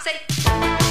Say.